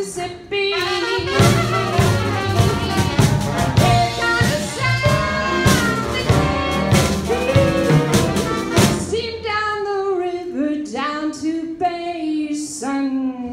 Mississippi. Steam down the river down to Basin.